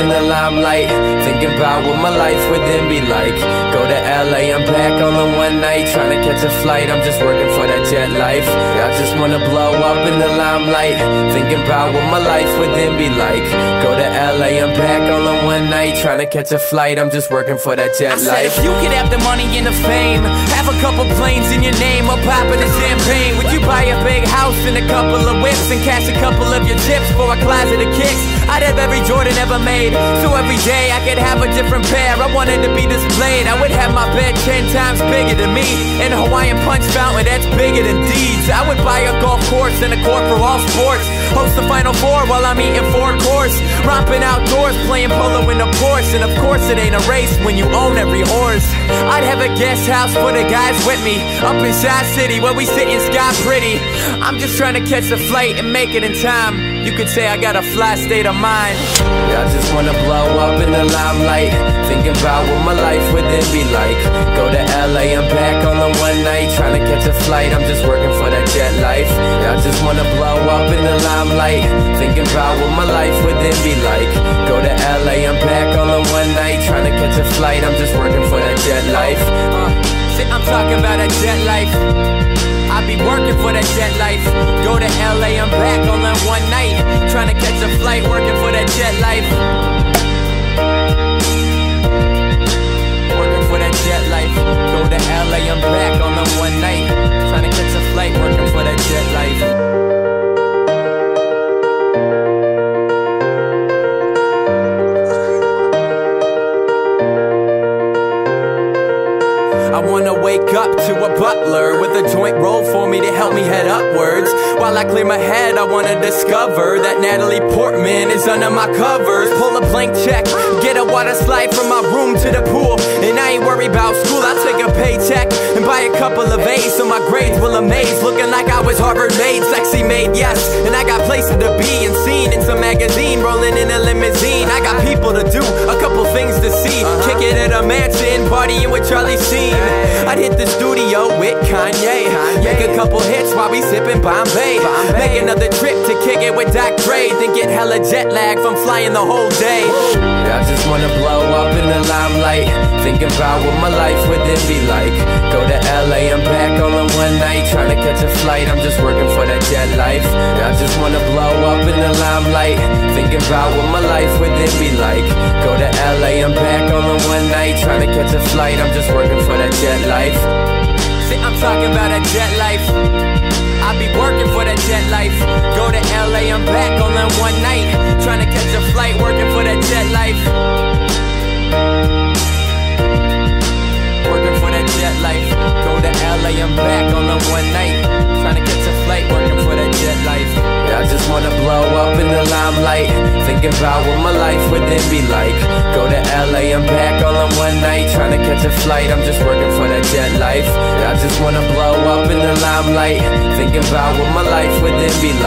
in the limelight. Thinking about what my life would then be like. Go to LA, I'm back on the one night. Trying to catch a flight, I'm just working for that jet life. I just wanna blow up in the limelight. Thinking about what my life would then be like. Go to LA, I'm back on the one night. Trying to catch a flight, I'm just working for that jet I said life. if you could have the money and the fame, have a couple planes in your name, or popping a champagne, would you buy a big house and a couple of and cash a couple of your chips for a closet of kicks? I'd have every Jordan ever made, so every day I could have a different pair. I wanted to be displayed. I would have my bed ten times bigger than me, and a Hawaiian punch fountain that's bigger than deeds. I would buy a golf course and a court for all sports. Host the Final Four while I'm eating four course. Romping outdoors, playing polo in a Porsche. And of course, it ain't a race when you own every horse. I'd have a guest house for the guys with me. Up in Chi City where we sit in sky pretty. I'm just trying to catch a flight and make it in time. You could say I got a fly state of mind. I just wanna blow up in the limelight. Thinking about what my life would then be like. Go to LA, I'm back on the one night. Flight, I'm just working for that jet life. I just wanna blow up in the limelight. Thinking about what my life would then be like. Go to LA, I'm back on the one night. Trying to catch a flight, I'm just working for that jet life. Uh, shit, I'm talking about a jet life. I be working for that jet life. Go to LA, I'm back on that one night. Trying to catch a flight, working for that jet life. I wanna wake up to a butler with a joint roll for me to help me head upwards. While I clear my head, I wanna discover that Natalie Portman is under my covers. Pull a blank check, get a water slide from my room to the pool. And I ain't worried about school, I'll take a paycheck and buy a couple of A's so my grades will amaze. Looking like I was Harvard made, sexy made, yes. And I got places to be and seen in some magazine, rolling in a limousine. I got people to do, a couple things to see. Uh-huh. Kick it at a mansion, partying with Charlie Sheen. I'd hit the studio with Kanye. Make a couple hits while we sipping Bombay. Make another trip to kick it with Doc Dre. Then get hella jet lag from flying the whole day. I just wanna blow up in the limelight. Thinking about what my life would then be like. Go to LA, I'm back on the one night. Trying to catch a flight, I'm just working for that jet life. I just wanna blow up in the limelight. Thinking about what my life would then be like. LA, I'm back the one night. Trying to catch a flight, I'm just working for that jet life. See, I'm talking about a jet life. I be working for that jet life. Go to LA, I'm back on that one night. Trying to catch a flight, working for that jet life. About what my life would then be like. Go to LA, I'm back all in one night. Trying to catch a flight, I'm just working for that jet life. I just wanna blow up in the limelight. Thinking about what my life would then be like.